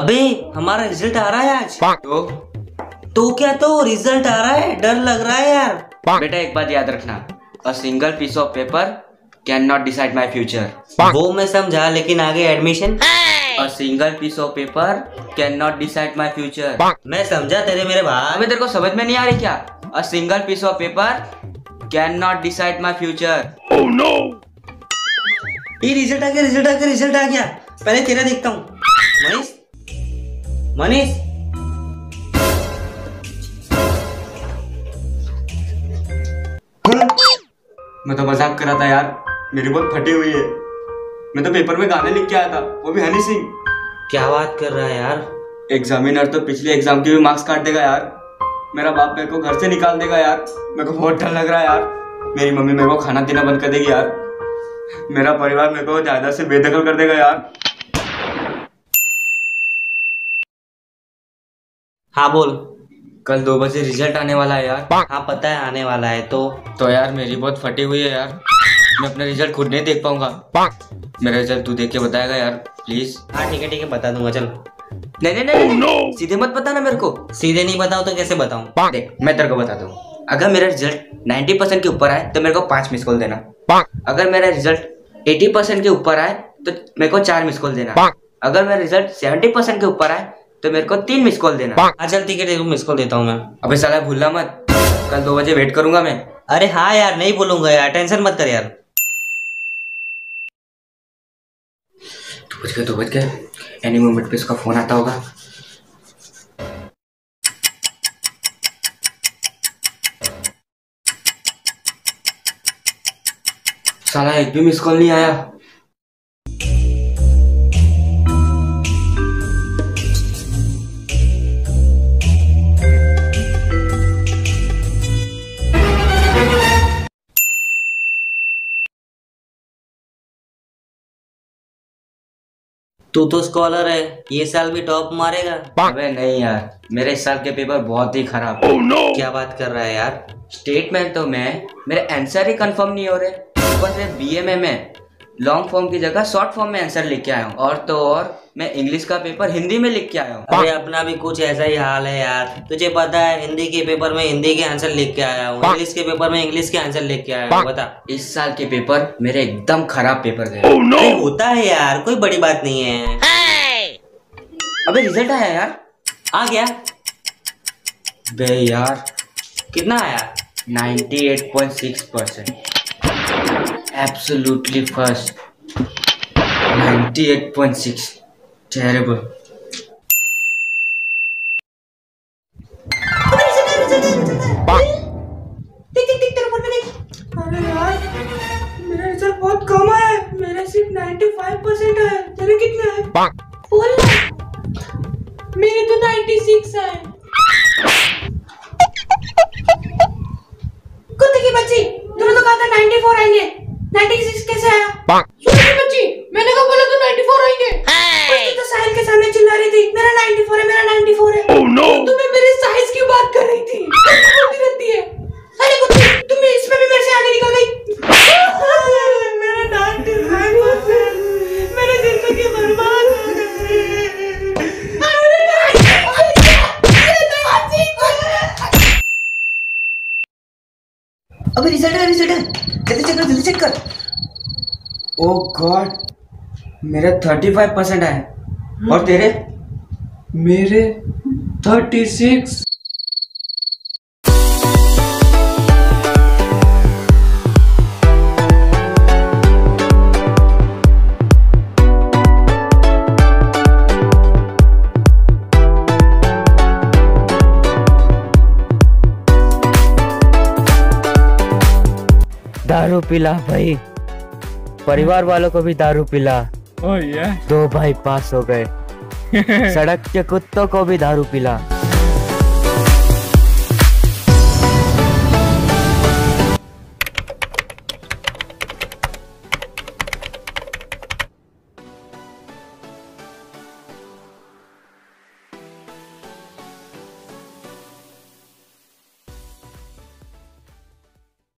अबे हमारा रिज़ल्ट आ रहा है आज। तो तो क्या तो रिज़ल्ट आ रहा है? डर लग रहा है यार। बेटा एक बात याद रखना। A single piece of paper can not decide my future वो मैं समझा लेकिन आगे admission a single piece of paper can not decide my future मैं समझा तेरे मेरे भाई। अबे तेरे को समझ में नहीं आ रही क्या? A single piece of paper can not decide my future ये रिज़ल्ट आ गया रिज़ल्ट आ गया रिज़ल्ट आ गया। पहले तेरा देखता हूँ। मनीष मनीष। मैं तो मज़ाक कर रहा था यार। मेरी बहुत फटी हुई है। मैं तो पेपर में गाने लिख के आया था। वो भी हनी सिंह। क्या बात कर रहा है यार? एग्जामिनर तो पिछले एग्ज़ाम के भी मार्क्स काट देगा यार। मेरा बाप मेरे को घर से निकाल देगा यार। मेरे को बहुत डर लग रहा है यार। मेरी मम्मी मेरे को खाना पीना बंद कर देगी यार। मेरा परिवार मेरे को ज़्यादा से बेदखल कर देगा यार। हाँ बोल। कल दो बजे रिज़ल्ट आने वाला है यार। हाँ पता है आने वाला है तो। तो यार मेरी बहुत फटी हुई है यार। मैं अपना रिज़ल्ट खुद नहीं देख पाऊँगा। मेरा रिज़ल्ट तू देख के बताएगा यार प्लीज़ हाँ ठीक है ठीक है बता दूँगा चल। नहीं नहीं नहीं, नहीं सीधे मत बताना मेरे को। सीधे नहीं बताओ तो कैसे बताऊँ? देख मैं तेरे को बताता हूँ अगर मेरा रिज़ल्ट 90 परसेंट के ऊपर आए तो मेरे को पाँच मिस कॉल देना। अगर मेरा रिज़ल्ट एटी परसेंट के ऊपर आए तो मेरे को चार मिस कॉल देना। अगर मेरा रिज़ल्ट 70 परसेंट के ऊपर आए तो मेरे को तीन मिस कॉल देना। हाँ चल ठीक है तेरे को मिस कॉल देता हूँ मैं। अबे साला भूलना मत। कल दो बजे वेट करूँगा मैं। अरे हाँ यार नहीं बोलूँगा यार टेंशन मत कर यार। दो बज गए दो बज गए। एनी मोमेंट पे इसका फ़ोन आता होगा। साला एक भी मिस कॉल नहीं आया। तू तो स्कॉलर है ये साल भी टॉप मारेगा। अबे नहीं यार मेरे इस साल के पेपर बहुत ही खराब oh, no! क्या बात कर रहा है यार? स्टेटमेंट तो मैं मेरे आंसर ही कंफर्म नहीं हो रहे। बी एम एम में लॉन्ग फॉर्म की जगह शॉर्ट फॉर्म में आंसर लिख के आया हूँ। और तो और मैं इंग्लिश का पेपर हिंदी में लिख के आया हूँ। अरे अपना भी कुछ ऐसा ही हाल है यार। तुझे पता है हिंदी के पेपर में हिंदी के आंसर लिख के आया हूँ। इंग्लिश के पेपर में इंग्लिश के आंसर लिख के आया हूँ बता। इस साल के पेपर मेरे एकदम खराब पेपर गए। अरे होता है यार कोई बड़ी बात नहीं है। अबे रिज़ल्ट आया यार। आ गया। बे यार कितना आया? 98.6 परसेंट। एब्सोल्युटली फ़र्स्ट 98.6 टेरेबल अरे यार मेरा रिज़ल्ट बहुत कम है। मेरा सिर्फ़ 95 परसेंट है। तेरे कितने हैं? बोल ना मेरे तो 96 है। अबे रिज़ल्ट है रिज़ल्ट है। जल्दी चेक कर जल्दी चेक कर। ओ गॉड मेरा थर्टी फाइव परसेंट आया और तेरे? मेरे 36 दारू पिला भाई। परिवार वालों को भी दारू पिला। ओह yeah. दो भाई पास हो गए। सड़क के कुत्तों को भी दारू पिला।